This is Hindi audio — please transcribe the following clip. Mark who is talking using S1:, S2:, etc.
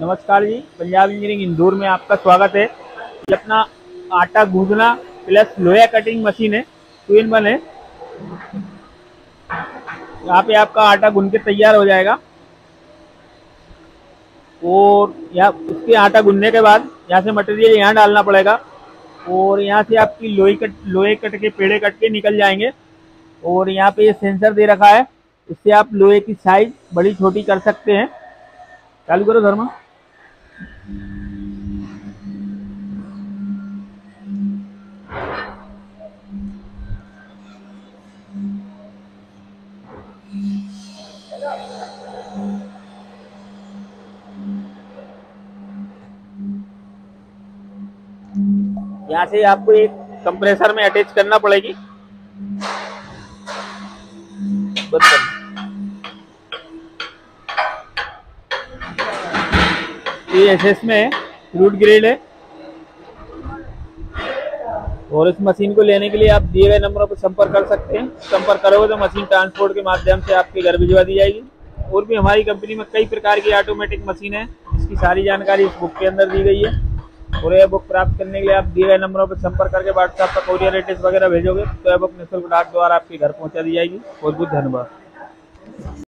S1: नमस्कार जी, पंजाब इंजीनियरिंग इंदौर में आपका स्वागत है। ये अपना आटा गूंदना प्लस लोया कटिंग मशीन है टू इन वन है यहाँ पे आपका आटा गूंद के तैयार हो जाएगा। और यहाँ, इसके आटा गूंदने के बाद यहाँ से मटेरियल यहाँ डालना पड़ेगा। और यहाँ से आपकी लोही कट लोहे कट के पेड़े कट के निकल जाएँगे। और यहाँ पे ये सेंसर दे रखा है, इससे आप लोहे की साइज़ बड़ी छोटी कर सकते हैं। चालू करो धर्मा। यहाँ से आपको एक कंप्रेसर में अटैच करना पड़ेगी। बंद ये एस में रूट ग्रेड है। और इस मशीन को लेने के लिए आप दिए गए नंबरों पर संपर्क कर सकते हैं। संपर्क करोगे तो मशीन ट्रांसपोर्ट के माध्यम से आपके घर भिजवा दी जाएगी। और भी हमारी कंपनी में कई प्रकार की ऑटोमेटिक मशीन है इसकी सारी जानकारी इस बुक के अंदर दी गई है। और यह बुक प्राप्त करने के लिए आप दिए गए नंबरों पर संपर्क करके व्हाट्सएप पर कोरियर एड्रेस वगैरह भेजोगे तो यह बुक निःशुल्क डाक द्वारा आपके घर पहुँचा दी जाएगी। बहुत बहुत धन्यवाद।